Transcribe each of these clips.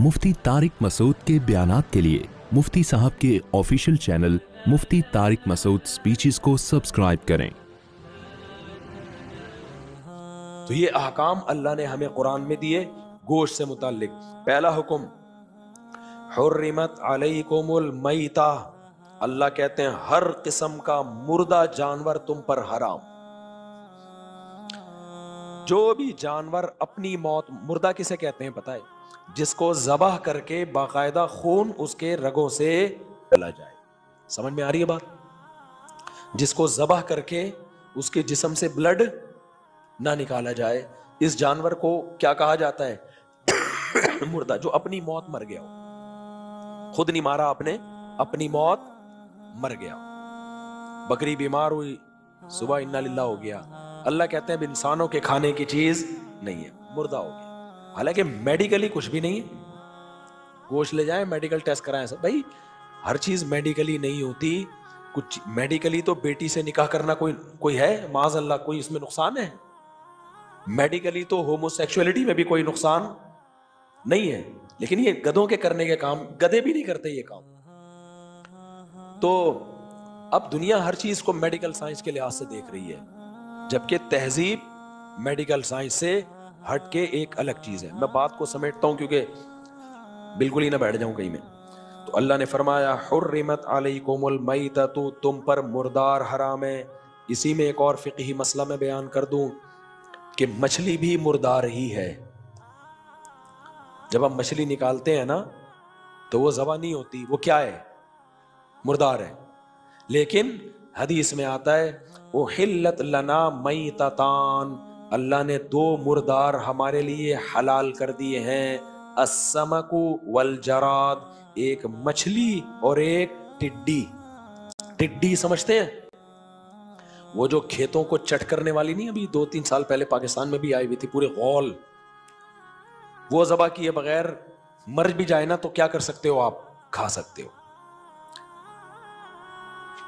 मुफ्ती तारिक मसूद के बयान के लिए मुफ्ती साहब के official channel Mufti Tariq Masood speeches को सब्सक्राइब करें। तो ये अहकाम अल्लाह ने हमें कुरान में दिए, गोश्त से मुतालिक। पहला हुक्म, हुर्रिमत अलैकुमुल मैता अल्लाह कहते हैं, हर किस्म का मुर्दा जानवर तुम पर हराम। जो भी जानवर अपनी मौत मुर्दा किसे कहते हैं पता है? जिसको जबह करके बाकायदा खून उसके रगों से चला जाए। समझ में आ रही है बात? जिसको जबह करके उसके जिसम से ब्लड ना निकाला जाए, इस जानवर को क्या कहा जाता है? मुर्दा, जो अपनी मौत मर गया हो। खुद नहीं मारा आपने, अपनी मौत मर गया बकरी बीमार हुई, सुबह इन्ना लिल्ला हो गया। अल्लाह कहते हैं, अब इंसानों के खाने की चीज़ नहीं है, मुर्दा हो गया। हालाँकि मेडिकली कुछ भी नहीं है। गोश्त ले जाए, मेडिकल टेस्ट कराएँ सब। भाई, हर चीज़ मेडिकली नहीं होती। कुछ मेडिकली तो बेटी से निकाह करना कोई कोई है? माज अल्लाह कोई इसमें नुकसान है? मेडिकली तो होमोसेक्सुअलिटी में भी कोई नुकसान नहीं है। लेकिन ये गधों के करने के काम, गधे भी नहीं करते ये काम। तो अब दुनिया हर चीज़ को मेडिकल साइंस के लिहाज से देख रही है। जबकि तहजीब मेडिकल साइंस से हट के एक अलग चीज़ है। मैं बात को समेटता हूँ क्योंकि बिल्कुल ही ना बैठ जाऊँ कहीं में। तो अल्लाह ने फरमाया, हुर्रिमत अलैकुमुल मैता तो तुम पर मुर्दार हराम है। इसी में एक और फिकही मसला मैं बयान कर दूँ कि मछली भी मुर्दार ही है। जब हम मछली निकालते हैं ना तो वो जबा नहीं होती, वो क्या है? मुर्दार है। लेकिन हदीस में आता है वो हिल्लत लना मई ततान अल्लाह ने दो मुर्दार हमारे लिए हलाल कर दिए हैं असमकु वल जराद, एक मछली और एक टिड्डी। टिड्डी समझते हैं? वो जो खेतों को चट करने वाली नहीं, अभी दो तीन साल पहले पाकिस्तान में भी आई हुई थी, पूरे गौल वो जबा किए बगैर मर भी जाए ना तो क्या कर सकते हो आप? खा सकते हो।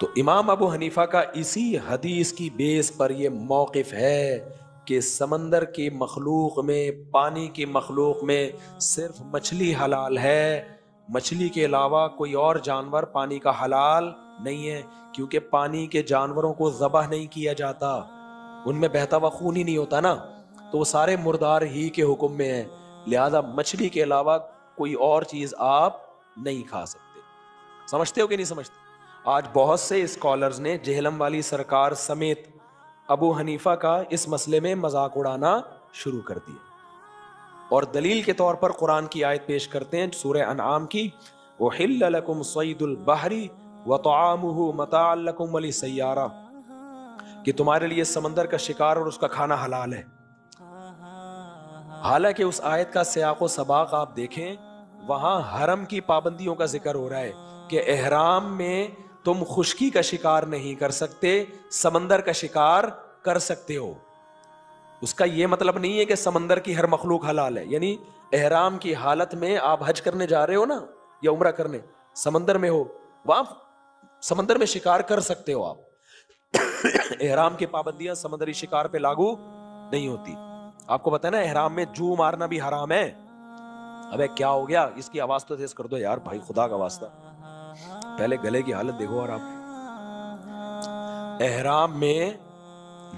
तो इमाम अबू हनीफा का इसी हदीस की बेस पर यह मौकफ है कि समंदर की मखलूक में, पानी की मखलूक में सिर्फ़ मछली हलाल है। मछली के अलावा कोई और जानवर पानी का हलाल नहीं है, क्योंकि पानी के जानवरों को जबह नहीं किया जाता। उनमें बहता हुआ खून ही नहीं होता ना। तो वो सारे मुर्दार ही के हुक्म में है। लिहाजा मछली के अलावा कोई और चीज़ आप नहीं खा सकते। समझते हो कि नहीं समझते? आज बहुत से स्कॉलर्स ने जहलम वाली सरकार समेत अबू हनीफा का इस मसले में मज़ाक उड़ाना शुरू कर दिया। और दलील के तौर पर कुरान की आयत पेश करते हैं सूर्य अनाम की वहिल्लकुम सईदुल बहरी व तो अली सैारा कि तुम्हारे लिए समंदर का शिकार और उसका खाना हलाल है। हालाँकि उस आयत का सियाक सबाक आप देखें, वहाँ हरम की पाबंदियों का ज़िक्र हो रहा है कि एहराम में तुम खुशकी का शिकार नहीं कर सकते, समंदर का शिकार कर सकते हो। उसका यह मतलब नहीं है कि समंदर की हर मखलूक हलाल है। यानी एहराम की हालत में आप हज करने जा रहे हो ना, या उम्र करने, समंदर में हो, वहाँ समंदर में शिकार कर सकते हो आप। एहराम की पाबंदियाँ समंदरी शिकार पे लागू नहीं होती। आपको पता है ना, एहराम में जू मारना भी हराम है। अबे, क्या हो गया? इसकी आवाज़ तो तेज कर दो यार, भाई, खुदा का वास्ता। पहले गले की हालत देखो और आप। एहराम में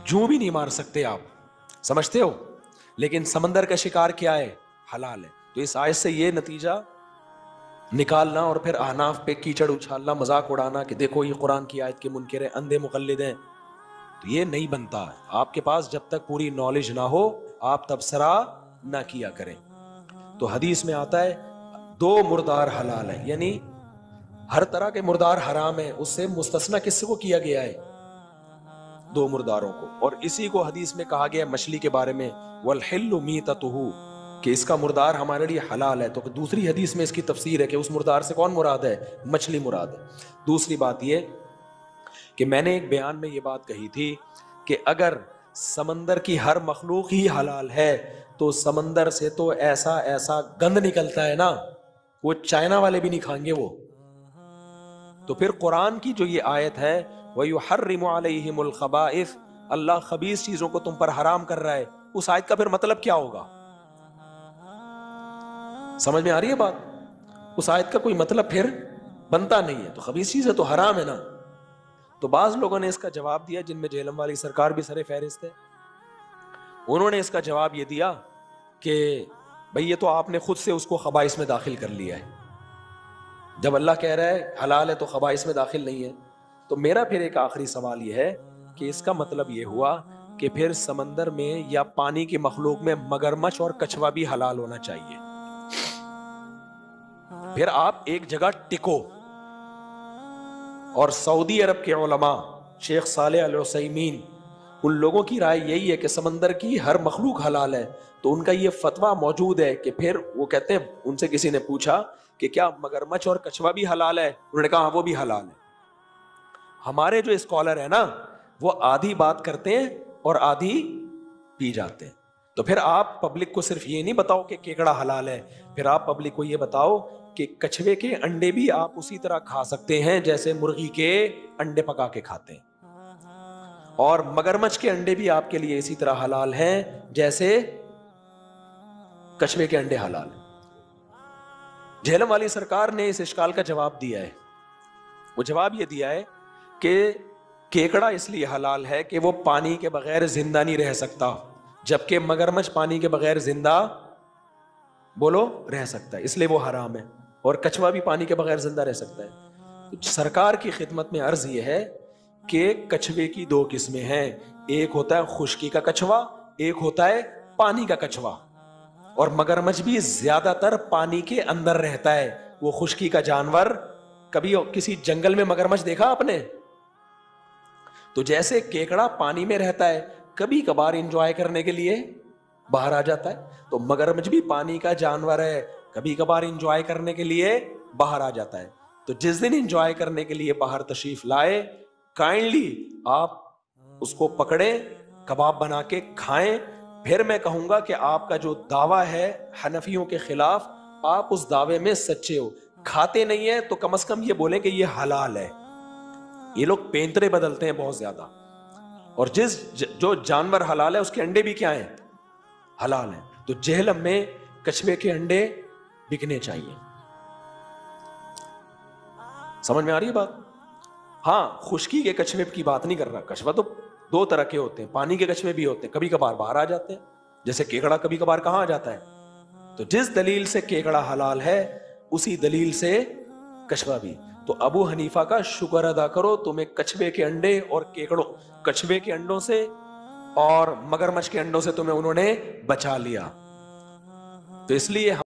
जू भी नहीं मार सकते आप। समझते हो? लेकिन समंदर का शिकार क्या है? हलाल है। तो इस आयत से ये नतीजा निकालना और फिर अहनाफ पे कीचड़ उछालना, मज़ाक उड़ाना कि देखो ये कुरान की आयत के मुनकर अंधे मुकलद हैं। तो ये नहीं बनता। है आपके पास जब तक पूरी नॉलेज ना हो, आप तबसरा ना किया करें। तो हदीस में आता है, दो मुर्दार हलाल है, यानी हर तरह के मुर्दार हराम है, उससे मुस्तना किससे को किया गया है? दो मुर्दारों को। और इसी को हदीस में कहा गया मछली के बारे में, वलहिल्लु कि इसका मुर्दार हमारे लिए हलाल है। तो दूसरी हदीस में इसकी तफसीर है कि उस मुर्दार से कौन मुराद है? मछली मुराद है। दूसरी बात यह कि मैंने एक बयान में ये बात कही थी कि अगर समंदर की हर मखलूक ही हलाल है तो समंदर से तो ऐसा ऐसा गंद निकलता है ना? वो चाइना वाले भी नहीं खाएँगे वो। तो फिर कुरान की जो ये आयत है वही हर रिमखबाइफ अल्लाह खबीस चीज़ों को तुम पर हराम कर रहा है। उस आयत का फिर मतलब क्या होगा? समझ में आ रही है बात? उस आयत का कोई मतलब फिर बनता नहीं है। तो खबीस चीज़ है तो हराम है ना? तो बाज लोगों ने इसका जवाब दिया, जिनमें जेलम वाली सरकार भी सरे फहरिस्त है। उन्होंने इसका जवाब ये दिया कि, भाई ये तो आपने खुद से उसको खबाइश में दाखिल कर लिया है। जब अल्लाह कह रहा है, हलाल है तो खबाइश में दाखिल नहीं है। तो मेरा फिर एक आखिरी सवाल यह है कि इसका मतलब ये हुआ कि फिर समंदर में या पानी की मखलूक में मगरमच्छ और कछवा भी हलाल होना चाहिए। फिर आप एक जगह टिको। और सऊदी अरब के ओलमा शेख साले अलसैमीन उन लोगों की राय यही है कि समंदर की हर मखलूक हलाल है। तो उनका ये फतवा मौजूद है कि फिर वो कहते हैं उनसे किसी ने पूछा कि क्या मगरमच्छ और कछवा भी हलाल है? उन्होंने कहा हाँ, वो भी हलाल है। हमारे जो स्कॉलर है ना वो आधी बात करते हैं और आधी पी जाते हैं। तो फिर आप पब्लिक को सिर्फ़ ये नहीं बताओ कि केकड़ा हलाल है। फिर आप पब्लिक को ये बताओ कि कछुए के अंडे भी आप उसी तरह खा सकते हैं जैसे मुर्गी के अंडे पका के खाते हैं। और मगरमच्छ के अंडे भी आपके लिए इसी तरह हलाल हैं, जैसे कछुए के अंडे हलाल झेलम वाली सरकार ने इस इश्काल का जवाब दिया है। वो जवाब ये दिया है कि केकड़ा इसलिए हलाल है कि वो पानी के बगैर ज़िंदा नहीं रह सकता, जबकि मगरमच्छ पानी के बगैर ज़िंदा, बोलो, रह सकता है, इसलिए वो हराम है, और कछुआ भी पानी के बगैर ज़िंदा रह सकता है। सरकार की खिदमत में अर्ज़ यह है कि कछुए की दो किस्में हैं। एक होता है खुश्की का कछुआ, एक होता है पानी का कछुआ। और मगरमच्छ भी ज़्यादातर पानी के अंदर रहता है। वो खुश्की का जानवर, कभी किसी जंगल में मगरमच्छ देखा आपने? तो जैसे केकड़ा पानी में रहता है कभी कभार इंजॉय करने के लिए बाहर आ जाता है। तो मगरमच्छ भी पानी का जानवर है कभी कभार इंजॉय करने के लिए बाहर आ जाता है। तो जिस दिन इंजॉय करने के लिए बाहर तशरीफ़ लाए काइंडली आप उसको पकड़े, कबाब बना के खाएँ। फिर मैं कहूँगा कि आपका जो दावा है हनफियों के खिलाफ, आप उस दावे में सच्चे हो। खाते नहीं है तो कम से कम ये बोले कि ये हलाल है। ये लोग पेंतरे बदलते हैं बहुत ज़्यादा। और जिस जो जानवर हलाल है, उसके अंडे भी क्या हैं? हलाल हैं। तो जेहलम में कछुए के अंडे बिकने चाहिए। समझ में आ रही है बात? हाँ खुशकी के कछुए की बात नहीं कर रहा कछुआ तो दो तरह के होते हैं, पानी के कछुए भी होते हैं कभी कभार बाहर आ जाते हैं। जैसे केकड़ा कभी कभार कहाँ आ जाता है? तो जिस दलील से केकड़ा हलाल है, उसी दलील से कछुआ भी। तो अबू हनीफा का शुक्र अदा करो, तुम्हें कछुए के अंडे और केकड़ों, कछुए के अंडों से और मगरमच्छ के अंडों से तुम्हें उन्होंने बचा लिया। तो इसलिए